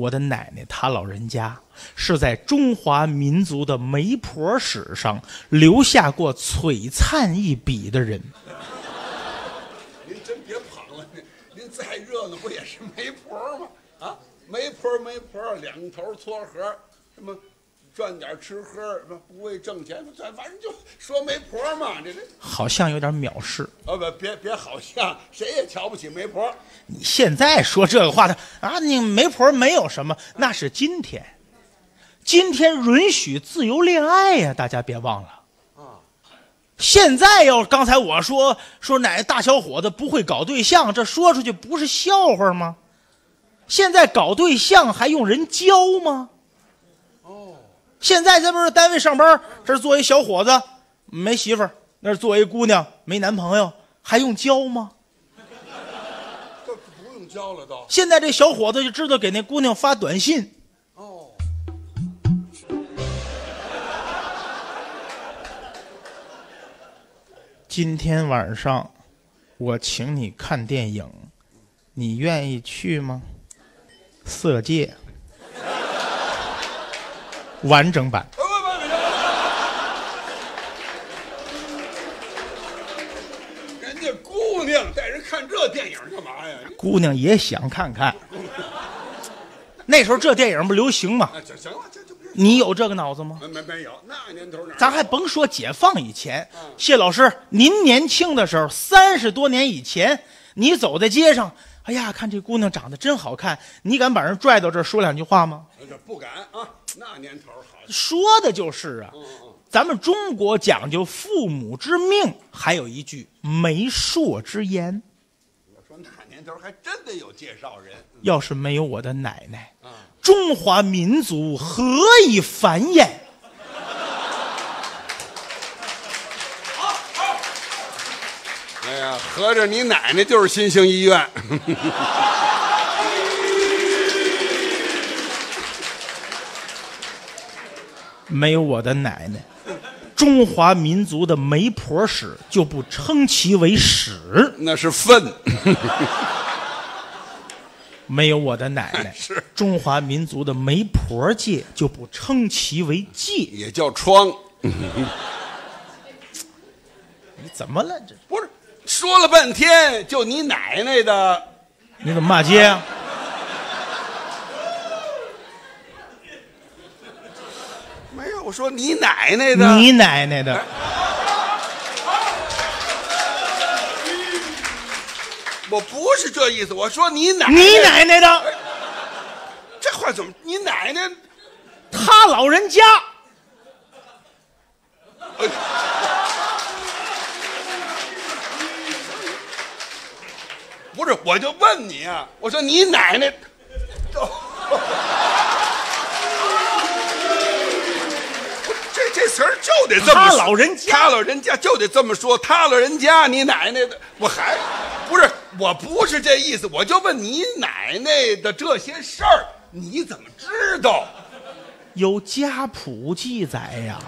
我的奶奶她老人家是在中华民族的媒婆史上留下过璀璨一笔的人。您真别捧了，您您再热闹不也是媒婆吗？啊，媒婆媒婆，两头撮合，什么赚点吃喝，不为挣钱，咱反正就说媒婆嘛，这这好像有点藐视。啊不别别好像谁也瞧不起媒婆，你现在说这个话的啊，你媒婆没有什么，那是今天，今天允许自由恋爱呀、大家别忘了。啊，现在要刚才我说说哪个大小伙子不会搞对象，这说出去不是笑话吗？现在搞对象还用人教吗？哦，现在这不是单位上班，这儿坐一小伙子没媳妇儿，那儿坐一姑娘没男朋友，还用教吗？这不用教了都。现在这小伙子就知道给那姑娘发短信，哦，今天晚上我请你看电影，你愿意去吗？色戒，完整版。人家姑娘带人看这电影干嘛呀？姑娘也想看看。那时候这电影不流行吗？啊，行行了，这就你有这个脑子吗？没没没有，那年头哪咱还甭说解放以前，谢老师，您年轻的时候，三十多年以前，你走在街上，哎呀，看这姑娘长得真好看，你敢把人拽到这儿说两句话吗？不敢啊，那年头好。说的就是啊，咱们中国讲究父母之命，还有一句媒妁之言。我说那年头还真得有介绍人要是没有我的奶奶，啊。中华民族何以繁衍？哎呀，合着你奶奶就是新兴医院。没有我的奶奶，中华民族的媒婆史就不称其为史；那是粪，没有我的奶奶，是中华民族的媒婆界就不称其为界。也叫疮。你怎么了？这不是，说了半天就你奶奶的，你怎么骂街啊？我说你奶奶的。你奶奶的！我不是这意思，我说你奶你奶奶的！这话怎么？你奶奶他老人家不是？我就问你啊，我说你奶奶，儿就得这么他老人家他老人家就得这么说，他老人家，你奶奶的，我还不是，我不是这意思，我就问你奶奶的这些事儿，你怎么知道？有家谱记载呀，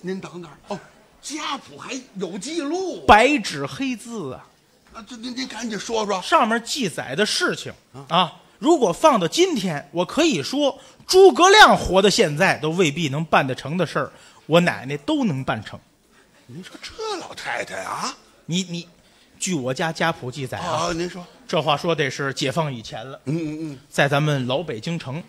您等等哦，家谱还有记录白纸黑字啊，啊！这您您赶紧说说。上面记载的事情啊，如果放到今天，我可以说诸葛亮活到现在都未必能办得成的事儿，我奶奶都能办成。您说这老太太啊？你你，据我家家谱记载啊，啊，您说，这话说得是解放以前了，嗯嗯嗯，在咱们老北京城，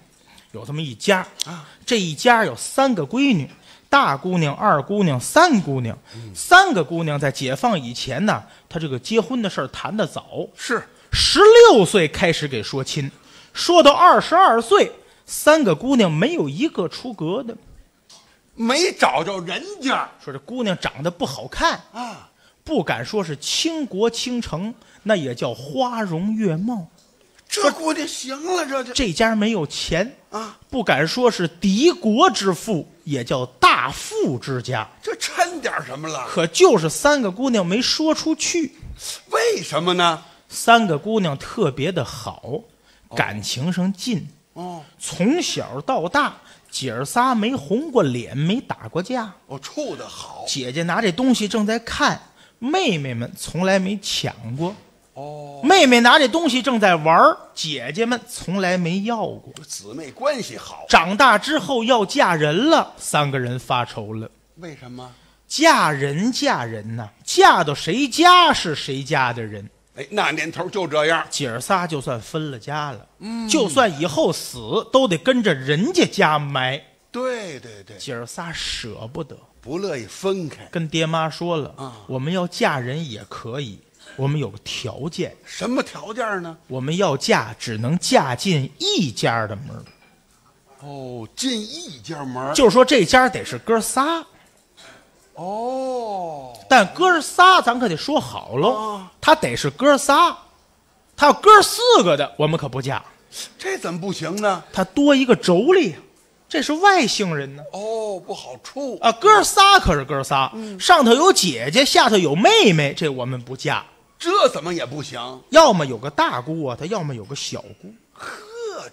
有这么一家啊，这一家有三个闺女，大姑娘、二姑娘、三姑娘。三个姑娘在解放以前呢，她这个结婚的事儿谈得早，是十六岁开始给说亲，说到二十二岁，三个姑娘没有一个出格的。没找着人家说这姑娘长得不好看，啊。不敢说是倾国倾城，那也叫花容月貌。这姑娘行了，这就这家没有钱，啊，不敢说是敌国之富，也叫大富之家。这掺点什么了？可就是三个姑娘没说出去。为什么呢？三个姑娘特别的好，感情上近，哦，从小到大，姐儿仨没红过脸，没打过架。哦处哦的好，姐姐拿这东西正在看，妹妹们从来没抢过。哦，妹妹拿这东西正在玩儿姐姐们从来没要过。姊妹关系好，长大之后要嫁人了，三个人发愁了。为什么？嫁人嫁人呐，嫁到谁家是谁家的人。哎，那年头就这样，姐儿仨就算分了家了，就算以后死，都得跟着人家家埋。对对对，姐儿仨舍不得，不乐意分开。跟爹妈说了，啊我们要嫁人也可以，我们有个条件，什么条件呢？我们要嫁只能嫁进一家的门，哦，进一家门就是说这家得是哥仨。哦，但哥仨咱可得说好喽啊，他得是哥仨，他要哥四个的，我们可不嫁。这怎么不行呢？他多一个妯娌，这是外姓人呢。哦，不好处啊，哥仨可是哥仨，上头有姐姐，下头有妹妹，这我们不嫁。这怎么也不行？要么有个大姑啊，他要么有个小姑。呵，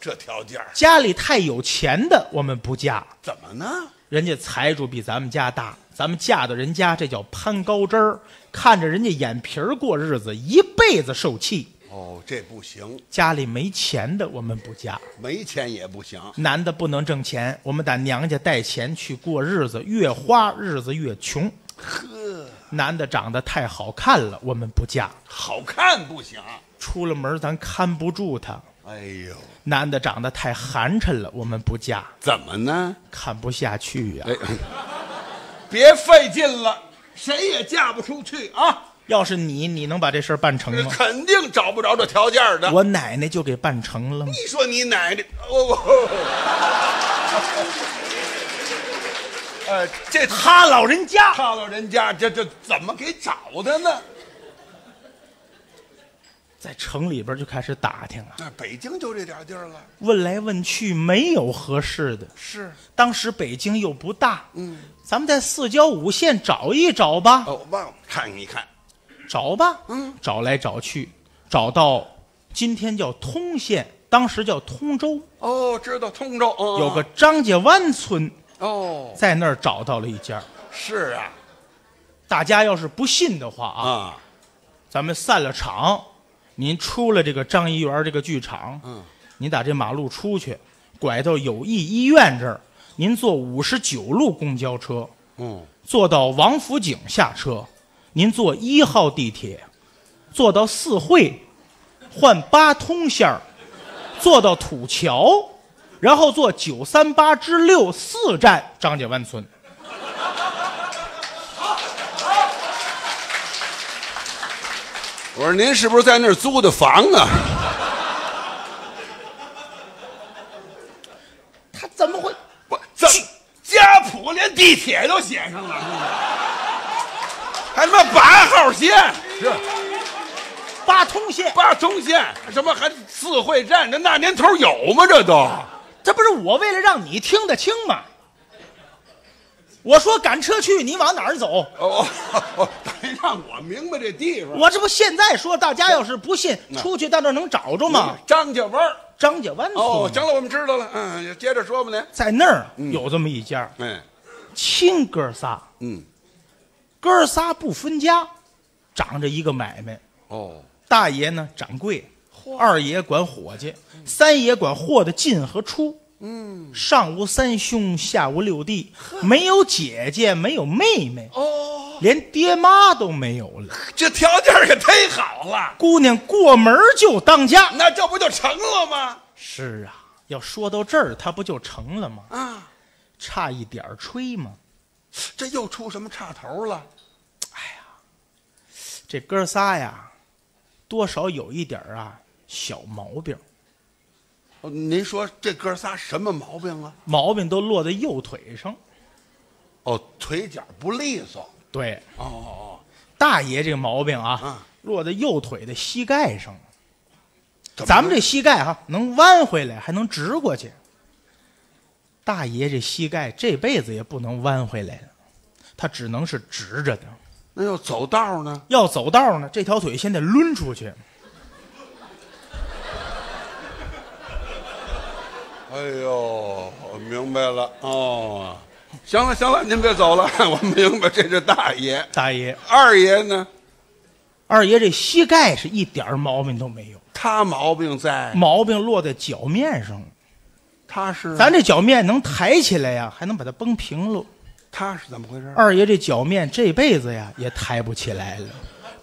这条件儿家里太有钱的，我们不嫁。怎么呢？人家财主比咱们家大，咱们嫁到人家，这叫攀高枝儿，看着人家眼皮儿过日子，一辈子受气。哦，这不行，家里没钱的，我们不嫁。没钱也不行。男的不能挣钱，我们打娘家带钱去过日子，越花日子越穷。呵，男的长得太好看了，我们不嫁。好看不行。出了门咱看不住他。哎呦，男的长得太寒碜了，我们不嫁，怎么呢？看不下去呀、哎，别费劲了，谁也嫁不出去啊！要是你，你能把这事儿办成吗？肯定找不着这条件的。我奶奶就给办成了。你说你奶奶，哦，呃，这他老人家他老人家这这怎么给找的呢？在城里边就开始打听啊，那北京就这点地儿了。问来问去没有合适的。是当时北京又不大，嗯，咱们在四郊五县找一找吧，哦，忘了看一看。找吧，嗯，找来找去，找到今天叫通县，当时叫通州，哦，知道通州，嗯有个张家湾村，哦，在那儿找到了一家。是啊大家要是不信的话啊，啊，咱们散了场，您出了这个张一元这个剧场，嗯，您打这马路出去，拐到友谊医院这儿，您坐五十九路公交车，嗯，坐到王府井下车，您坐一号地铁，坐到四惠，换八通线儿，坐到土桥，然后坐九三八之六四站张家湾村。我说您是不是在那儿租的房啊？他怎么会？我怎家谱连地铁都写上了？还他妈八号线是八通线，八通线，什么还四惠站？这那年头有吗？这都这不是我为了让你听得清吗？我说赶车去，你往哪儿走？哦哦，得让我明白这地方。我这不现在说，大家要是不信，出去到那儿能找着吗？张家湾儿张家湾村哦，行了，我们知道了。嗯，接着说吧，您。在那儿有这么一家，嗯，亲哥仨，嗯，哥仨不分家，长着一个买卖。哦，大爷呢掌柜，二爷管伙计，三爷管货的进和出。嗯，上无三兄，下无六弟，没有姐姐，没有妹妹，哦，连爹妈都没有了。这条件可忒好了，姑娘过门就当家。那这不就成了吗？是啊，要说到这儿，他不就成了吗？啊，差一点儿吹吗？这又出什么岔头了？哎呀这哥仨呀，多少有一点啊小毛病，哦您说这哥仨什么毛病啊？毛病都落在右腿上。哦，腿脚不利索。对，哦哦大爷这个毛病啊，嗯落在右腿的膝盖上。怎么咱们这膝盖哈、能弯回来，还能直过去。大爷这膝盖这辈子也不能弯回来了，他只能是直着的。那要走道呢？要走道呢，这条腿先得抡出去。哎呦，我明白了哦。行了行了，您别走了，我明白这是大爷。大爷，二爷呢？二爷这膝盖是一点儿毛病都没有，他毛病在，毛病落在脚面上了。他是咱这脚面能抬起来呀，还能把它绷平了。他是怎么回事？二爷这脚面这辈子呀也抬不起来了，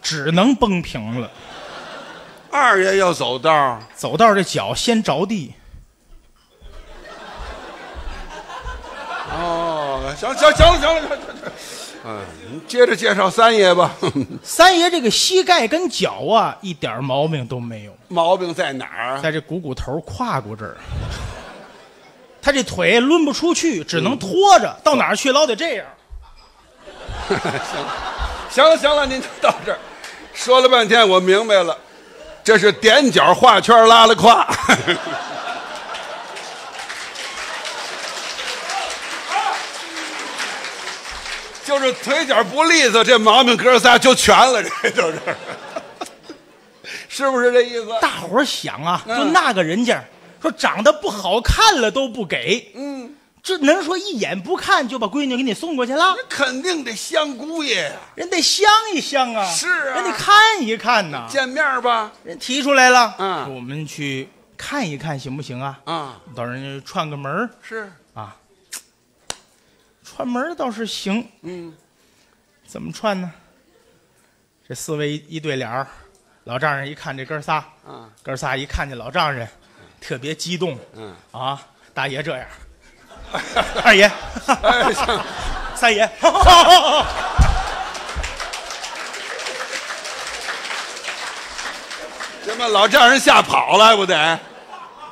只能绷平了。二爷要走道，走道这脚先着地，行行行了行了行了，行了嗯，你接着介绍三爷吧。三爷这个膝盖跟脚啊一点毛病都没有，毛病在哪儿？在这股骨头胯骨这儿，他这腿抡不出去，只能拖着，到哪儿去老得这样。行了行了，您就到这儿，说了半天我明白了，这是踮脚画圈拉了胯。是腿脚不利索，这毛病哥仨就全了，这就是，是不是这意思？大伙儿想啊，嗯就那个人家说长得不好看了都不给，嗯，这能说一眼不看就把闺女给你送过去了？那肯定得相姑爷呀，人得相一相啊，是啊人得看一看呐。见面吧。人提出来了，嗯我们去看一看行不行啊？啊，到人家串个门儿是，啊，串门倒是行，嗯，怎么串呢？这四位一一对脸儿，老丈人一看这哥仨，啊，哥仨一看见老丈人，特别激动嗯，啊！大爷这样，二爷，三爷，这把老丈人吓跑了，不得？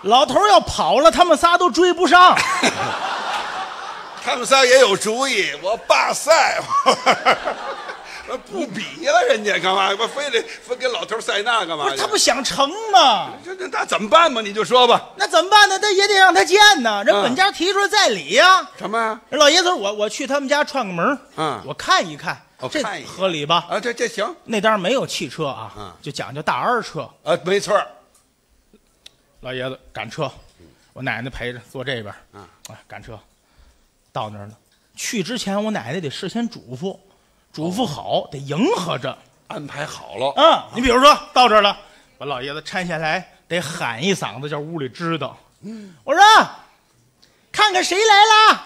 老头儿要跑了，他们仨都追不上。他们仨也有主意，我罢赛，我 不比了，人家干嘛？我非得非给老头赛那干嘛去？不是他不想成吗？这这那怎么办嘛？你就说吧。那怎么办呢？他也得让他见呢。人嗯本家提出来在理呀。什么呀？人老爷子说，我我去他们家串个门儿嗯我看一看，这合理吧？啊，这这行那当然没有汽车啊，嗯就讲究大二车。啊，没错儿老爷子赶车，我奶奶陪着坐这边，嗯啊，赶车到那儿了。去之前，我奶奶得事先嘱咐，嘱咐好，得迎合着。安排好了。嗯，你比如说到这儿了，把老爷子搀下来，得喊一嗓子，叫屋里知道。嗯，我说看看谁来了，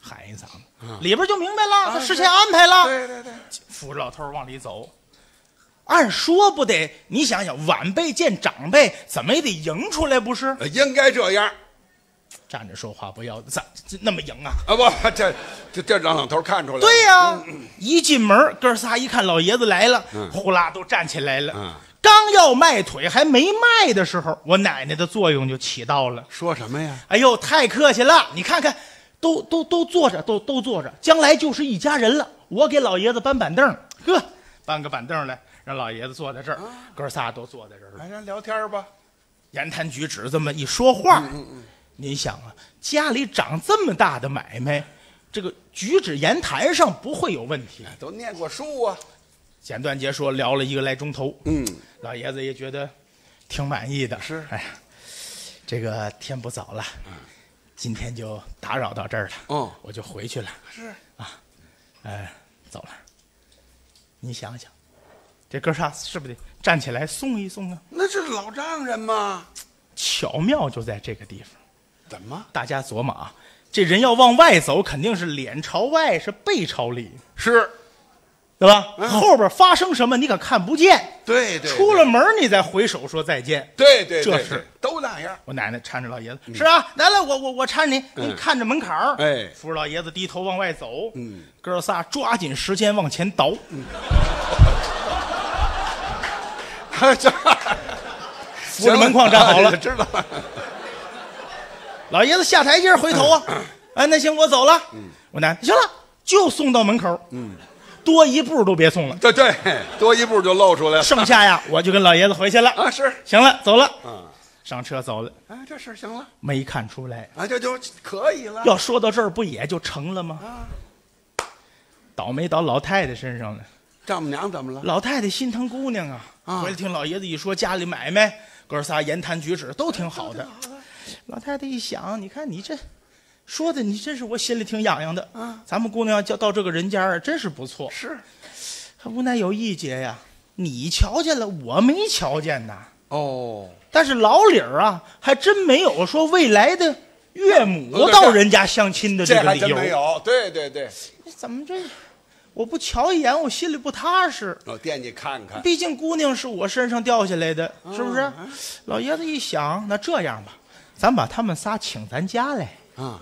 喊一嗓子，里边就明白了，他事先安排了。啊对对对，扶着老头儿往里走。按说不得，你想想，晚辈见长辈，怎么也得迎出来，不是？呃应该这样站着说话不要，咋那么硬啊？啊！不，这这这让老头看出来了。对呀、一进门，哥仨一看老爷子来了，嗯呼啦都站起来了。嗯刚要迈腿，还没迈的时候，我奶奶的作用就起到了。说什么呀？哎呦，太客气了！你看看，都都都坐着，都都坐着，将来就是一家人了。我给老爷子搬板凳，呵，搬个板凳来，让老爷子坐在这儿，哥仨都坐在这儿了。来，咱聊天吧。言谈举止这么一说话，您想啊，家里长这么大的买卖，这个举止言谈上不会有问题。都念过书啊。简短截说，聊了一个来钟头，嗯，老爷子也觉得挺满意的。是哎呀，这个天不早了，今天就打扰到这儿了。哦我就回去了。是啊哎，走了。你想想，这哥仨是不是得站起来送一送啊？那是老丈人嘛。巧妙就在这个地方。怎么？大家琢磨啊，这人要往外走，肯定是脸朝外，是背朝里，是，对吧？后边发生什么你可看不见，对对。出了门你再回首说再见。对对，对这是。都那样。我奶奶搀着老爷子，是啊，来来，我我我搀着你，你看着门槛儿，哎。扶着老爷子低头往外走，嗯，哥仨抓紧时间往前倒，这扶着门框站好了，知道了。老爷子下台阶回头啊，哎，那行我走了，我奶奶行了，就送到门口，嗯，多一步都别送了，对对，多一步就露出来了。剩下呀 我就跟老爷子回去了，啊，是。行了，走了，嗯，上车走了，哎，这事行了。没看出来，啊，这就可以了。要说到这儿不也就成了吗？啊，倒霉倒老太太身上了。丈母娘怎么了？老太太心疼姑娘啊，啊回来听老爷子一说家里买卖，哥仨言谈举止都挺好的。老太太一想，你看你这说的，你真是我心里挺痒痒的啊。咱们姑娘要叫到这个人家啊，真是不错。是，无奈有一节呀，你瞧见了，我没瞧见呐。哦，但是老李儿啊，还真没有说未来的岳母呃到人家相亲的这个理由。没有。对对对，怎么这？我不瞧一眼，我心里不踏实。我惦记看看。毕竟姑娘是我身上掉下来的，是不是？老爷子一想，那这样吧，咱把他们仨请咱家来，啊，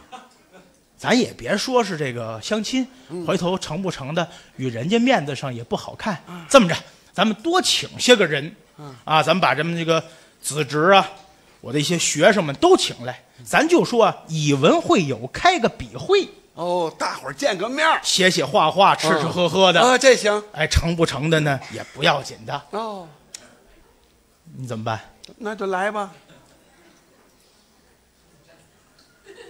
咱也别说是这个相亲，回头成不成的，与人家面子上也不好看。这么着，咱们多请些个人，啊，咱们把咱们这个子侄啊，我的一些学生们都请来，咱就说啊以文会友，开个笔会，哦，大伙儿见个面儿写写画画，吃吃喝喝的。啊，这行。哎，成不成的呢，也不要紧的。哦，你怎么办？那就来吧。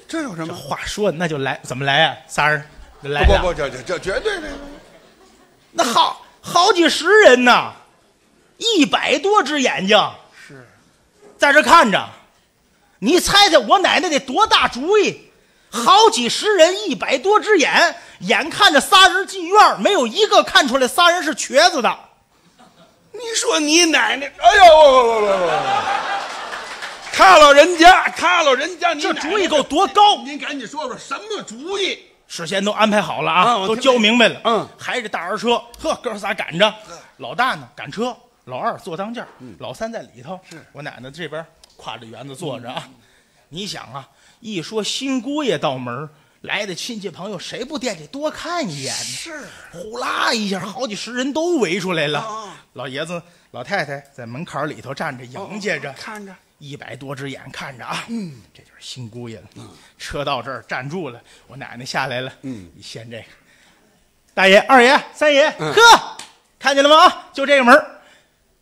这有什么？话说那就来，怎么来啊？仨人来不不不，这这这绝对的。那好好几十人呢，一百多只眼睛是，在这看着。你猜猜我奶奶得多大主意？好几十人，一百多只眼，眼看着仨人进院，没有一个看出来仨人是瘸子的。你说你奶奶，哎呦，我我我我我，看老人家，看老人家，你奶奶这主意够多高？您赶紧说说什么主意？事先都安排好了啊，都教明白了。嗯还是大儿车，呵，哥仨赶着，老大呢赶车，老二坐当间儿老三在里头。是我奶奶这边挎着园子坐着啊。你想啊，一说新姑爷到门儿来的亲戚朋友，谁不惦记多看一眼呢？是呼啦一下，好几十人都围出来了。啊老爷子、老太太在门槛里头站着迎接着。看着，一百多只眼看着啊，嗯，这就是新姑爷了。车到这儿站住了，我奶奶下来了，嗯，一掀这个，大爷、二爷、三爷，嗯。呵，看见了吗？啊，就这个门儿。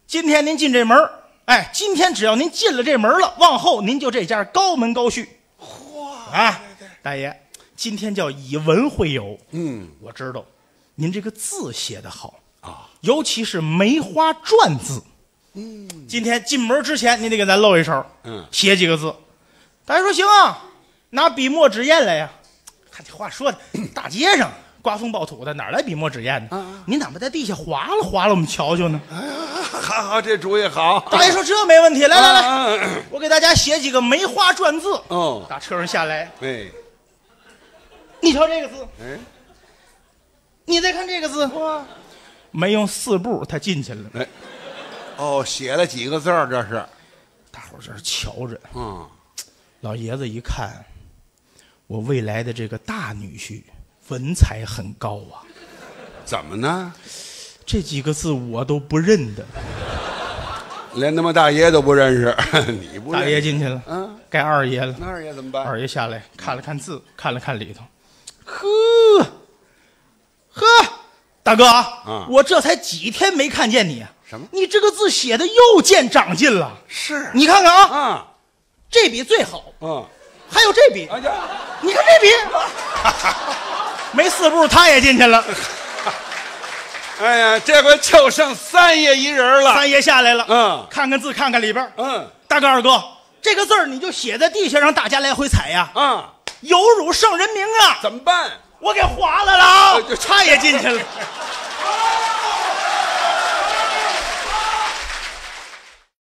今天您进这门儿哎，今天只要您进了这门了，往后您就这家高门高婿。嚯，啊，大爷，今天叫以文会友，嗯。我知道，您这个字写得好，啊，尤其是梅花篆字。嗯今天进门之前，你得给咱露一手，嗯，写几个字。大家说行啊，拿笔墨纸砚来呀。看这话说的，大街上刮风暴土的，哪来笔墨纸砚呢？啊您哪怕在地下划了划了，我们瞧瞧呢？好好，这主意好。大爷说这没问题，来来来，我给大家写几个梅花篆字。哦，打车上下来，哎你瞧这个字，哎，你再看这个字，哇没用四步他进去了。哎，哦，写了几个字儿？这是，大伙儿这是瞧着，嗯，老爷子一看，我未来的这个大女婿文采很高啊，怎么呢？这几个字我都不认得。连他妈大爷都不认识，你不认识大爷进去了，嗯，该二爷了。那二爷怎么办？二爷下来看了看字，看了看里头，呵，呵，大哥啊，啊我这才几天没看见你啊，什么你这个字写的又见长进了。是你看看啊，啊，这笔最好，嗯，还有这笔，哎呀，你看这笔，没四步他也进去了。哎呀，这回就剩三爷一人了。三爷下来了，嗯看看字，看看里边。嗯大哥二哥，这个字儿你就写在地下，让大家来回踩呀，啊，有辱圣人名啊！怎么办？我给划了了啊哎就！他也进去了。